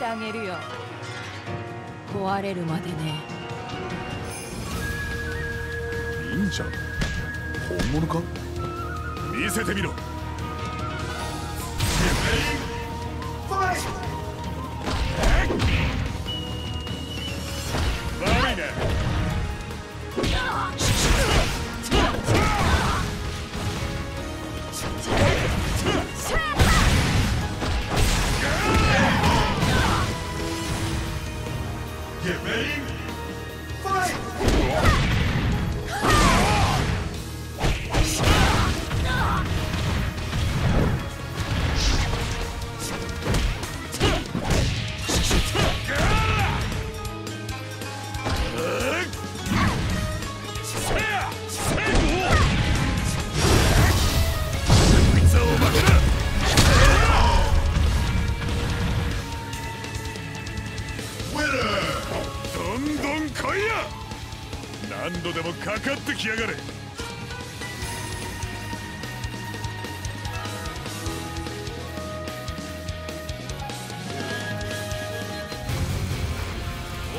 愛がってあげるよ。壊れるまでね。忍者？本物か？見せてみろ。悪いねもかかってきやがれ。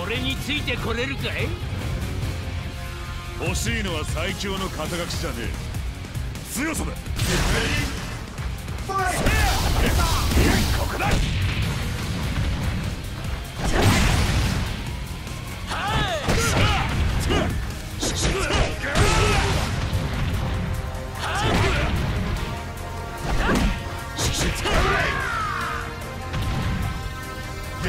俺についてこれるかい？欲しいのは最強の肩書きじゃねえ。強さだ負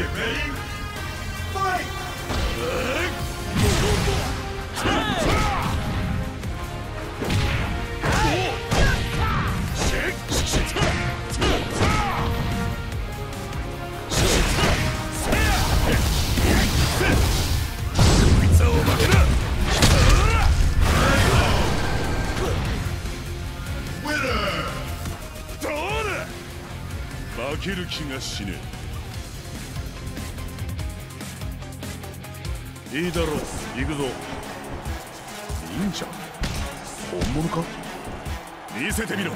ける気がしねえ。いいだろう行くぞ。忍者？本物か？見せてみろ。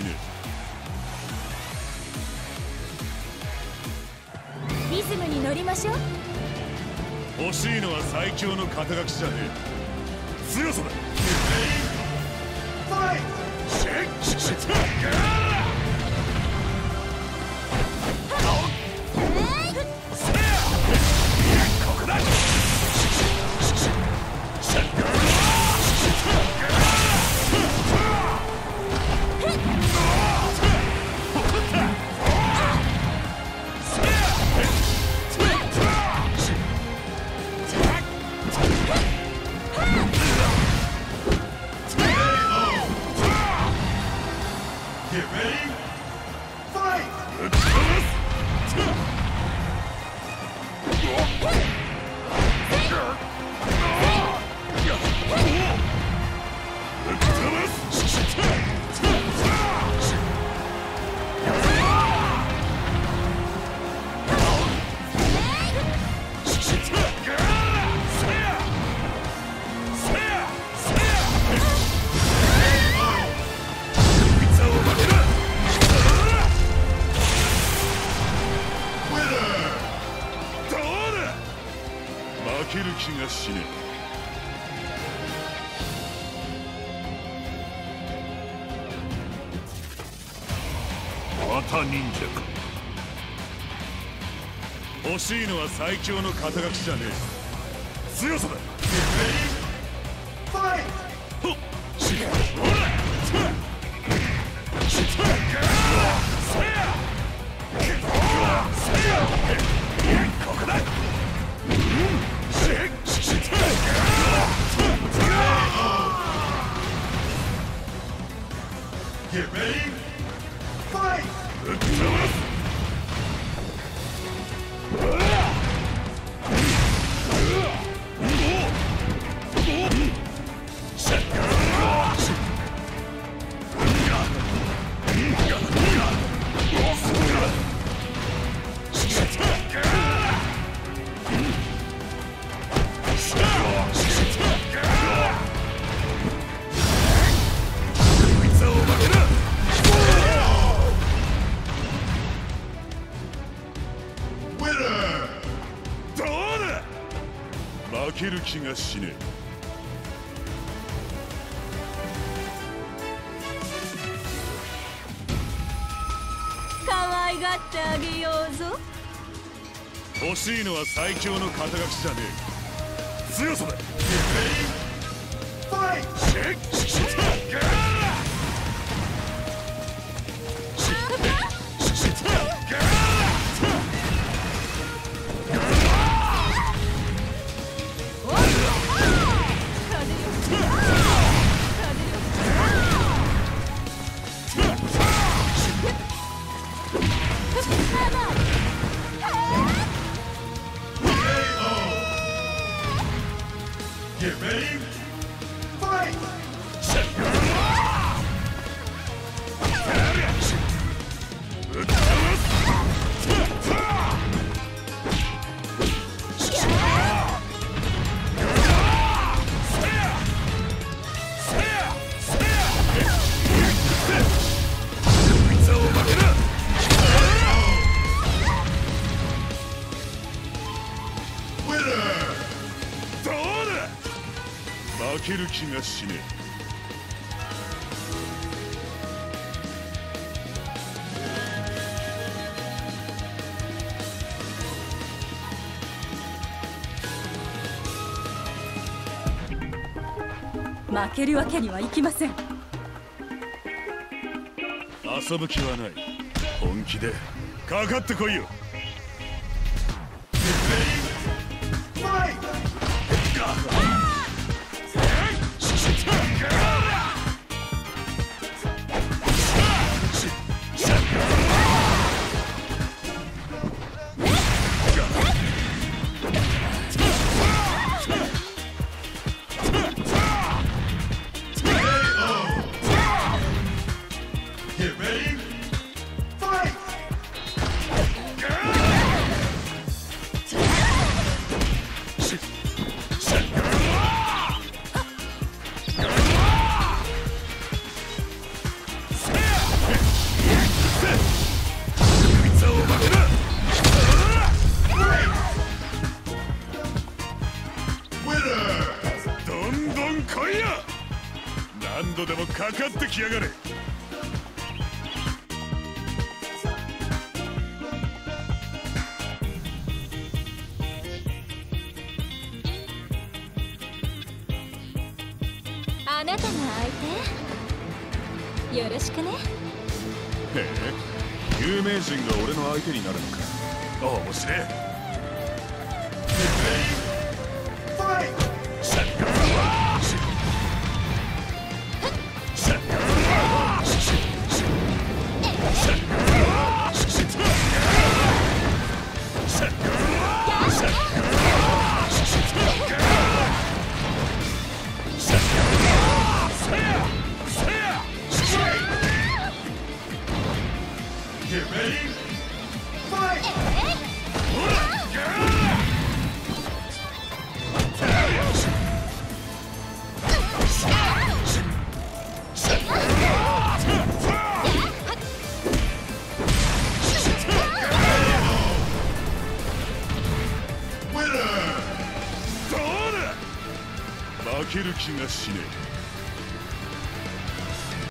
る。気がしねリズムに乗りましょう。え欲しいのは最強の肩書きじゃねえ。強さだ Get ready. ける気がしね。えまた忍者か。欲しいのは最強の肩書きじゃねえ。強さだ。ここだ Get ready! Fight! 負ける気がしね可愛がってあげようぞ。え欲しいのは最強の肩書きじゃねえ。強さだ負ける気がしね負けるわけにはいきません。え遊ぶ気はない。本気で。かかってこいよ何度でもかかってきやがれ。あなたが相手？よろしくね。へえ。有名人が俺の相手になるのか。面白い気がしね。